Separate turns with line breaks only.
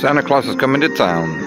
Santa Claus is coming to town.